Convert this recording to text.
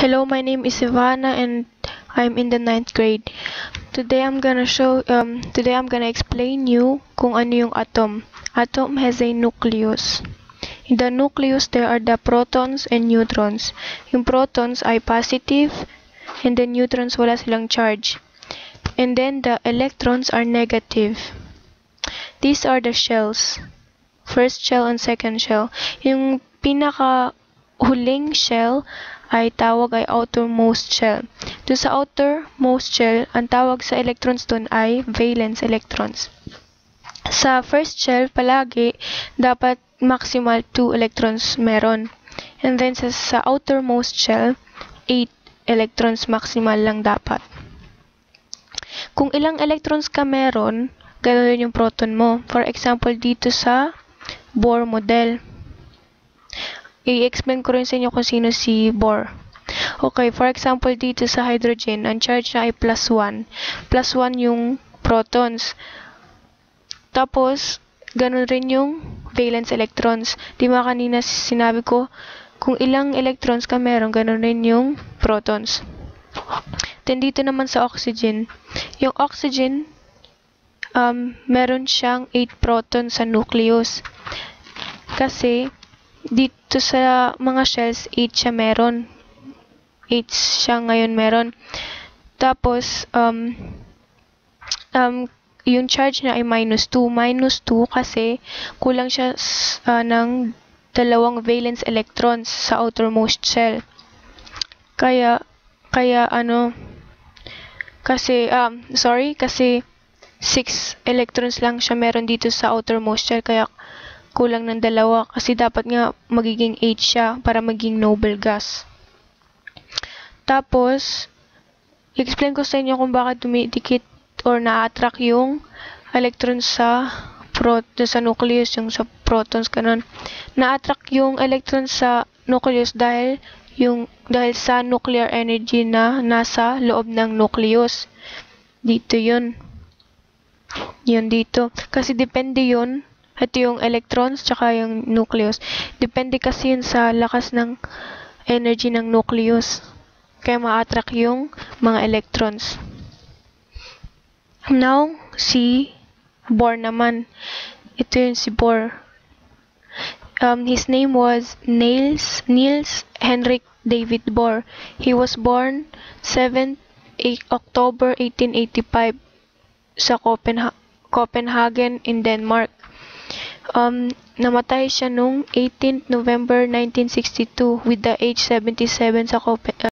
Hello, my name is Ivana and I'm in the ninth grade. Today I'm gonna show um today I'm gonna explain you kung ano yung atom. Atom has a nucleus. In the nucleus there are the protons and neutrons. Yung protons ay positive and the neutrons wala silang charge. And then the electrons are negative. These are the shells. First shell and second shell. Yung pinaka huling shell ay tawag ay outermost shell. Doon sa outermost shell, ang tawag sa electrons doon ay valence electrons. Sa first shell, palagi, dapat maximal 2 electrons meron. And then sa, sa outermost shell, 8 electrons maximal lang dapat. Kung ilang electrons ka meron, ganoon yung proton mo. For example, dito sa Bohr model i-explain ko rin sa inyo kung sino si Bohr. Okay, for example, dito sa hydrogen, ang charge niya ay plus 1. Plus 1 yung protons. Tapos, ganun rin yung valence electrons. Di ba kanina sinabi ko, kung ilang electrons ka meron, ganun rin yung protons. Then, dito naman sa oxygen. Yung oxygen, um, meron siyang 8 protons sa nucleus. Kasi, dito sa mga shells, 8 siya meron. 8 siya ngayon meron. Tapos, um, um, yung charge niya ay minus 2. Minus 2 kasi kulang siya uh, ng dalawang valence electrons sa outermost shell. Kaya, kaya ano, kasi, um, sorry, kasi 6 electrons lang siya meron dito sa outermost shell. Kaya, kulang ng dalawa kasi dapat nga magiging 8 siya para maging noble gas. Tapos, explain ko sa inyo kung bakit dumidikit or na-attract yung electrons sa prot sa nucleus, yung sa protons kanon. Na-attract yung electrons sa nucleus dahil yung dahil sa nuclear energy na nasa loob ng nucleus. Dito 'yun. 'Yun dito. Kasi depende 'yun ito yung electrons tsaka yung nucleus. Depende kasi yun sa lakas ng energy ng nucleus. Kaya ma-attract yung mga electrons. Now, si Bohr naman. Ito yung si Bohr. Um, his name was Niels, Niels Henrik David Bohr. He was born 7 October 1885 sa Copenha Copenhagen in Denmark. Um, namatay siya noong 18 November 1962 with the age 77 sa.